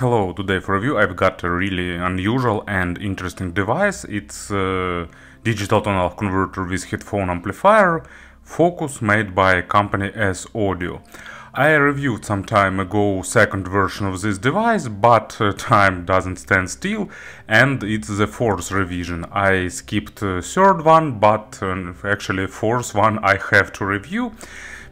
Hello, today for review I've got a really unusual and interesting device. It's a digital to analog converter with headphone amplifier, Focus made by company S Audio. I reviewed some time ago second version of this device, but uh, time doesn't stand still and it's the fourth revision. I skipped third one, but uh, actually fourth one I have to review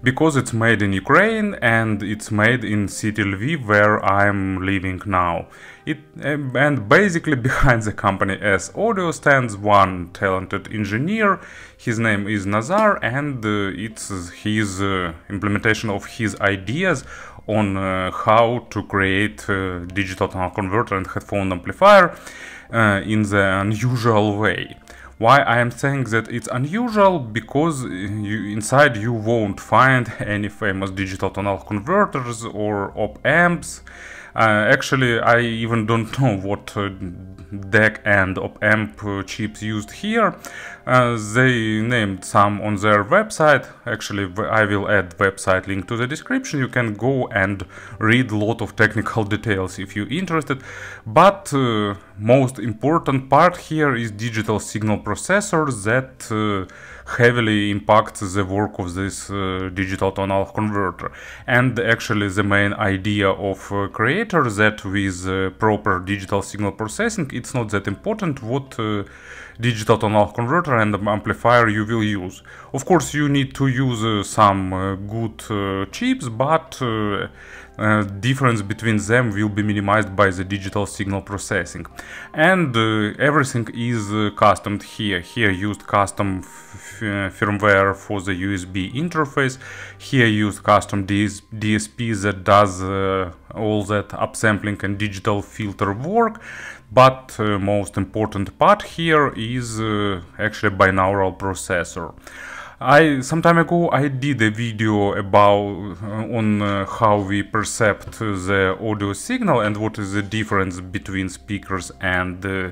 because it's made in Ukraine and it's made in city Lviv where I'm living now. It, um, and basically behind the company S Audio stands one talented engineer. His name is Nazar and uh, it's his uh, implementation of his ideas on uh, how to create digital converter and headphone amplifier in the unusual way. Why I am saying that it's unusual? Because you, inside you won't find any famous digital to analog converters or op amps. Uh, actually, I even don't know what uh, DAC and op amp uh, chips used here. Uh, they named some on their website. Actually, I will add website link to the description. You can go and read a lot of technical details if you're interested. But uh, most important part here is digital signal processors that uh, heavily impact the work of this uh, digital to analog converter. And actually the main idea of uh, creator that with uh, proper digital signal processing, it's not that important what uh, digital to analog converter and amplifier you will use. Of course you need to use uh, some good chips, but uh, difference between them will be minimized by the digital signal processing. And uh, everything is uh, custom here. Here used custom firmware for the USB interface. Here used custom DS DSP that does uh, all that upsampling and digital filter work. But uh, most important part here is actually binaural processor. I some time ago I did a video about uh, on uh, how we perceive the audio signal and what is the difference between speakers and uh,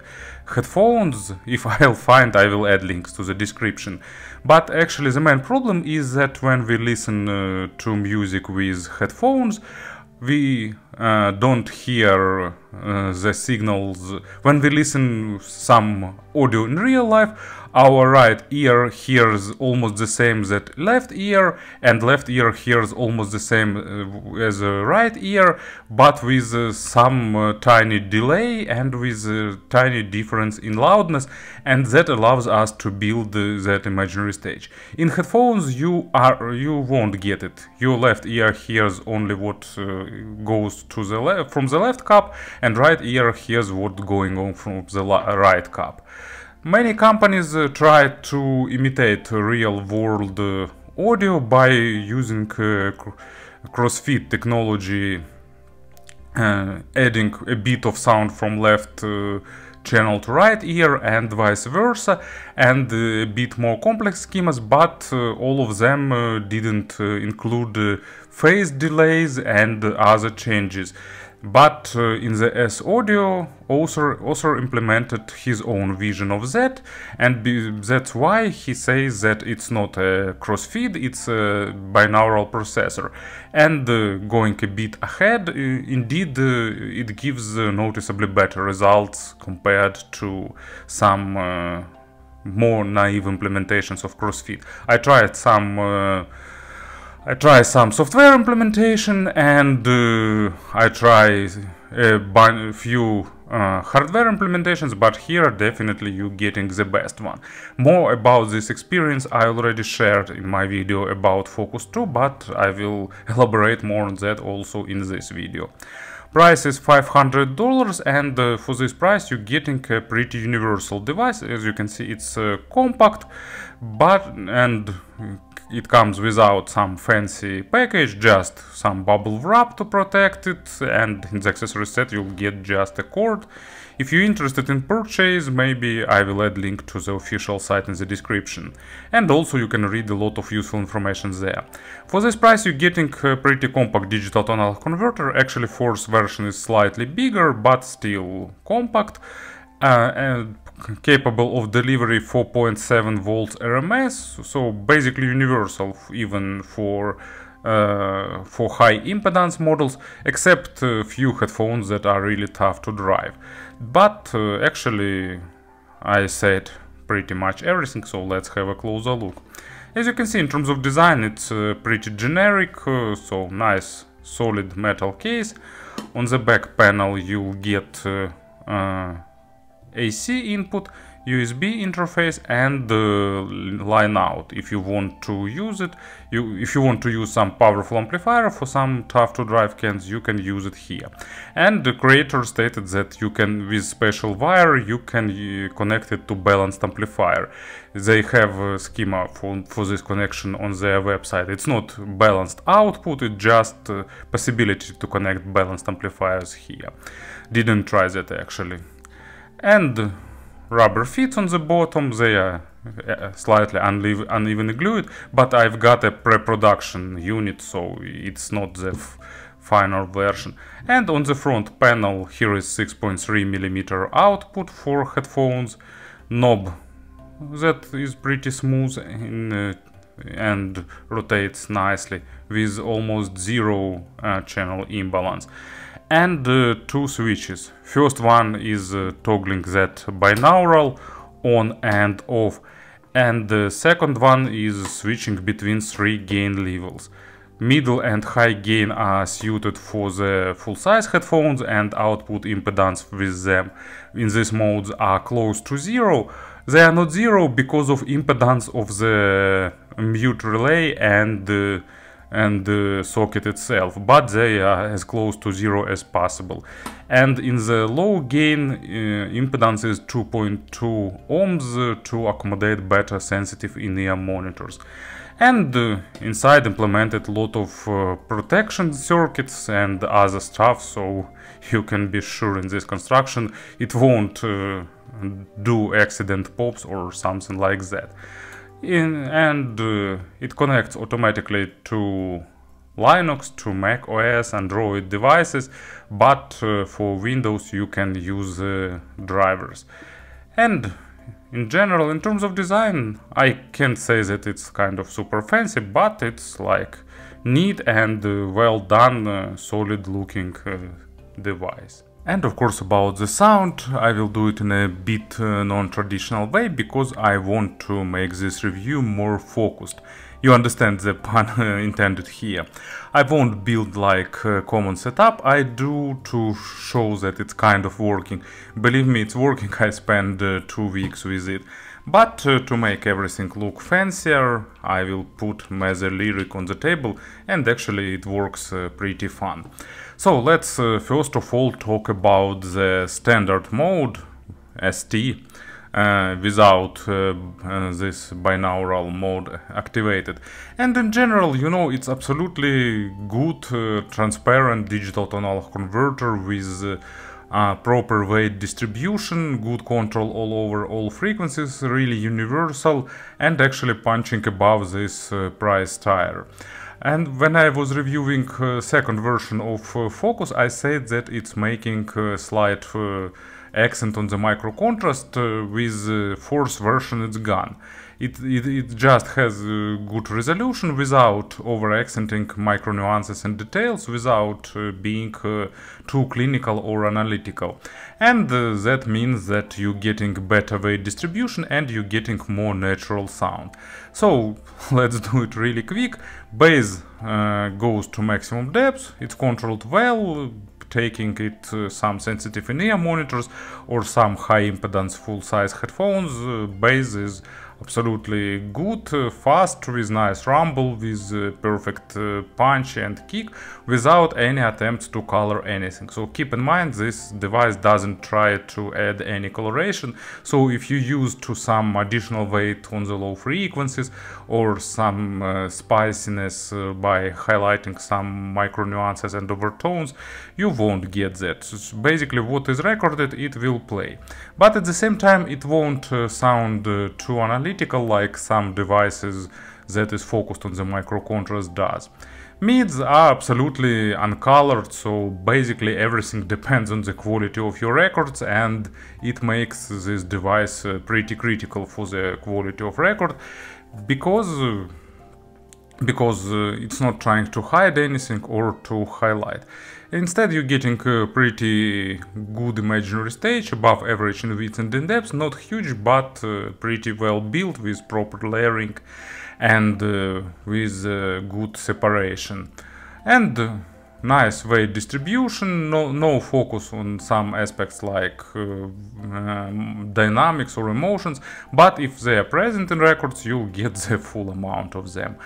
headphones. If I'll find, I will add links to the description. But actually, the main problem is that when we listen uh, to music with headphones, we uh, don't hear uh, the signals. When we listen some audio in real life our right ear hears almost the same that left ear and left ear hears almost the same uh, as right ear but with uh, some uh, tiny delay and with a tiny difference in loudness and that allows us to build that imaginary stage. In headphones you are you won't get it. Your left ear hears only what uh, goes to the left from the left cup and right ear hears what's going on from the right cup. Many companies uh, try to imitate real world uh, audio by using uh, crossfeed technology, uh, adding a bit of sound from left uh, channel to right ear and vice versa, and uh, a bit more complex schemas, but uh, all of them uh, didn't uh, include phase delays and other changes. But uh, in the S Audio, author, implemented his own vision of that, and that's why he says that it's not a crossfeed, it's a binaural processor. And uh, going a bit ahead, uh, indeed, uh, it gives uh, noticeably better results compared to some uh, more naive implementations of crossfeed. I tried some I try some software implementation and uh, I try a few uh, hardware implementations, but here definitely you getting the best one. More about this experience I already shared in my video about Focus 2, but I will elaborate more on that also in this video. Price is $500 and uh, for this price you're getting a pretty universal device. As you can see it's uh, compact but and it comes without some fancy package, just some bubble wrap to protect it, and in the accessory set you'll get just a cord. If you're interested in purchase, maybe I will add link to the official site in the description. And also you can read a lot of useful information there. For this price you're getting a pretty compact digital tonal converter, actually fourth version is slightly bigger, but still compact. Uh, and capable of delivery 4.7 volts RMS, so basically universal even for uh, for high impedance models, except a few headphones that are really tough to drive. But uh, actually, I said pretty much everything, so let's have a closer look. As you can see, in terms of design, it's uh, pretty generic, uh, so nice solid metal case. On the back panel, you'll get uh, uh, AC input, USB interface and uh, line out. If you want to use it you if you want to use some powerful amplifier for some tough to drive cans you can use it here. And the creator stated that you can with special wire you can uh, connect it to balanced amplifier. They have a schema for, for this connection on their website. It's not balanced output it's just uh, possibility to connect balanced amplifiers here. Didn't try that actually. And rubber feet on the bottom, they are uh, slightly unevenly glued, but I've got a pre-production unit, so it's not the final version. And on the front panel, here is 6.3mm output for headphones, knob that is pretty smooth in, uh, and rotates nicely with almost zero uh, channel imbalance and uh, two switches. First one is uh, toggling that binaural on and off and the second one is switching between three gain levels. Middle and high gain are suited for the full-size headphones and output impedance with them in these modes are close to zero. They are not zero because of impedance of the mute relay and uh, and the socket itself, but they are as close to zero as possible. And in the low gain uh, impedance is 2.2 ohms to accommodate better sensitive in-ear monitors. And uh, inside implemented a lot of uh, protection circuits and other stuff, so you can be sure in this construction it won't uh, do accident pops or something like that in, and uh, it connects automatically to Linux, to Mac OS, Android devices, but uh, for Windows you can use uh, drivers. And in general, in terms of design, I can't say that it's kind of super fancy, but it's like neat and uh, well done, uh, solid looking uh, device. And of course about the sound, I will do it in a bit uh, non-traditional way because I want to make this review more focused. You understand the pun intended here. I won't build like a common setup, I do to show that it's kind of working. Believe me, it's working, I spent uh, two weeks with it. But uh, to make everything look fancier, I will put Meze Liric on the table and actually it works uh, pretty fun. So let's uh, first of all talk about the standard mode ST uh, without uh, this binaural mode activated. And in general, you know, it's absolutely good, transparent digital tonal converter with uh, proper weight distribution, good control all over all frequencies, really universal and actually punching above this price tier. And when I was reviewing uh, second version of uh, Focus, I said that it's making a slight uh, accent on the micro contrast. Uh, with uh, fourth version, it's gone. It, it, it just has uh, good resolution without over accenting micro nuances and details, without being too clinical or analytical. And that means that you're getting better weight distribution and you're getting more natural sound. So let's do it really quick. Bass uh, goes to maximum depth, it's controlled well, taking it uh, some sensitive in-ear monitors or some high impedance full-size headphones. Uh, bass is absolutely good, uh, fast, with nice rumble, with uh, perfect uh, punch and kick, without any attempts to color anything. So keep in mind this device doesn't try to add any coloration, so if you use to some additional weight on the low frequencies or some uh, spiciness uh, by highlighting some micro nuances and overtones, you won't get that. So basically what is recorded it will play. But at the same time it won't uh, sound too analytical analytical like some devices that is focused on the micro contrast does. Mids are absolutely uncolored, so basically everything depends on the quality of your records and it makes this device uh, pretty critical for the quality of record because because uh, it's not trying to hide anything or to highlight. Instead, you're getting a pretty good imaginary stage, above average in width and in depth, not huge, but uh, pretty well built with proper layering and uh, with uh, good separation. And uh, nice weight distribution, no, no focus on some aspects like uh, um, dynamics or emotions, but if they are present in records, you'll get the full amount of them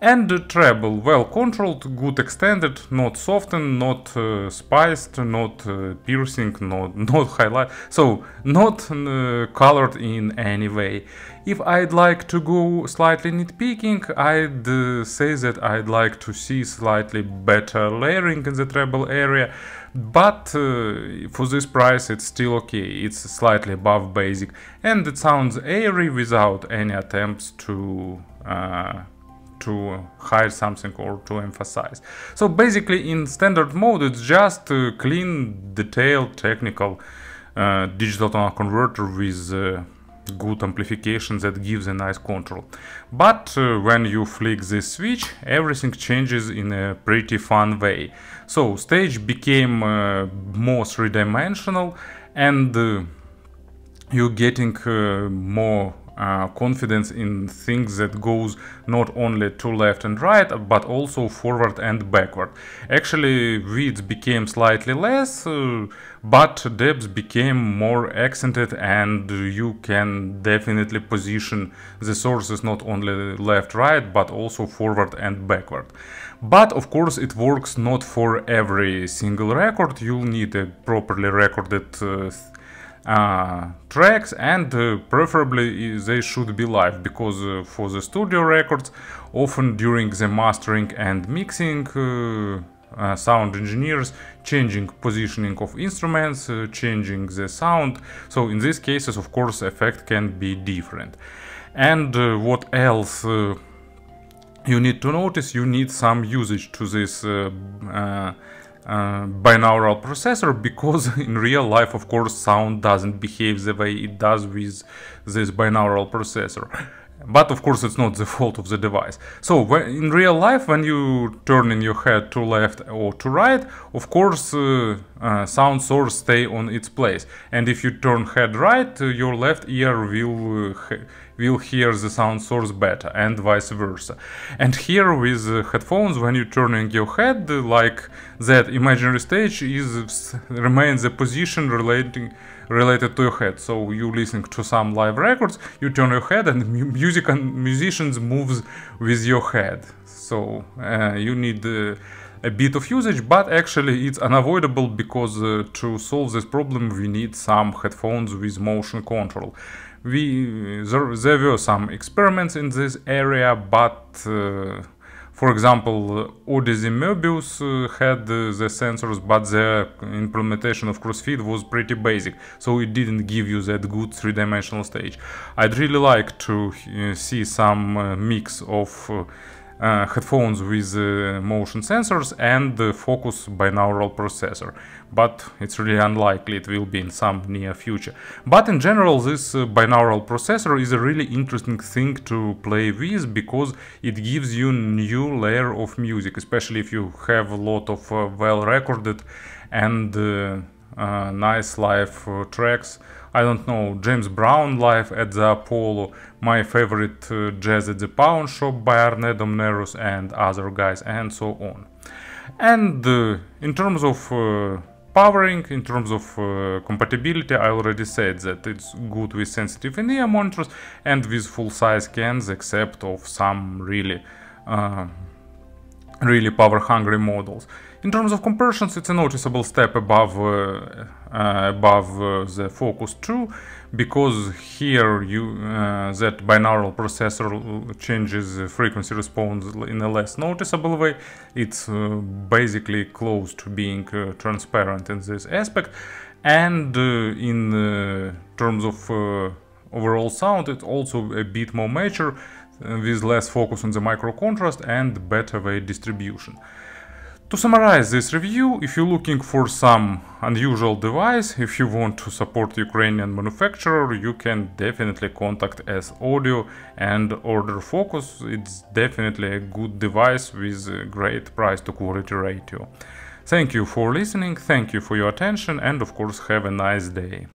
and the treble. Well controlled, good extended, not softened, not uh, spiced, not uh, piercing, not not highlight, so not uh, colored in any way. If I'd like to go slightly nitpicking, I'd uh, say that I'd like to see slightly better layering in the treble area, but uh, for this price it's still okay, it's slightly above basic, and it sounds airy without any attempts to uh, to hide something or to emphasize. So basically in standard mode it's just a clean, detailed, technical uh, digital tonal converter with uh, good amplification that gives a nice control. But uh, when you flick this switch, everything changes in a pretty fun way. So stage became uh, more three-dimensional and uh, you're getting uh, more uh, confidence in things that goes not only to left and right but also forward and backward. Actually width became slightly less uh, but depth became more accented and you can definitely position the sources not only left right but also forward and backward. But of course it works not for every single record, you'll need a properly recorded uh, uh, tracks and uh, preferably they should be live because uh, for the studio records often during the mastering and mixing uh, uh, sound engineers changing positioning of instruments uh, changing the sound. So in these cases of course effect can be different. And what else you need to notice you need some usage to this uh, binaural processor because in real life of course sound doesn't behave the way it does with this binaural processor. But of course it's not the fault of the device. So in real life when you turn in your head to left or to right of course uh, uh, sound source stay on its place. And if you turn head right uh, your left ear will uh, will hear the sound source better and vice versa. And here with headphones, when you're turning your head, like that imaginary stage is remains the position relating related to your head. So you listen to some live records, you turn your head and music and musicians moves with your head. So uh, you need uh, a bit of usage, but actually it's unavoidable because uh, to solve this problem we need some headphones with motion control we there, there were some experiments in this area, but uh, for example, Audeze Mobius uh, had uh, the sensors, but the implementation of crossfeed was pretty basic, so it didn't give you that good three-dimensional stage. I'd really like to uh, see some uh, mix of uh, headphones with uh, motion sensors and the focus binaural processor. But it's really unlikely it will be in some near future. But in general this uh, binaural processor is a really interesting thing to play with because it gives you new layer of music especially if you have a lot of uh, well recorded and uh, uh, nice live tracks I don't know, James Brown live at the Apollo, my favorite uh, Jazz at the Pawn Shop by Arne Domnerus and other guys and so on. And uh, in terms of uh, powering, in terms of uh, compatibility, I already said that it's good with sensitive in-ear monitors and with full-size cans except of some really uh, really power-hungry models. In terms of compressions, it's a noticeable step above uh, above uh, the Focus 2 because here you uh, that binaural processor changes the frequency response in a less noticeable way. It's uh, basically close to being uh, transparent in this aspect and in terms of overall sound it's also a bit more mature with less focus on the micro contrast and better weight distribution. To summarize this review, if you're looking for some unusual device, if you want to support Ukrainian manufacturer, you can definitely contact S Audio and order Focus. It's definitely a good device with great price to quality ratio. Thank you for listening, thank you for your attention and of course have a nice day.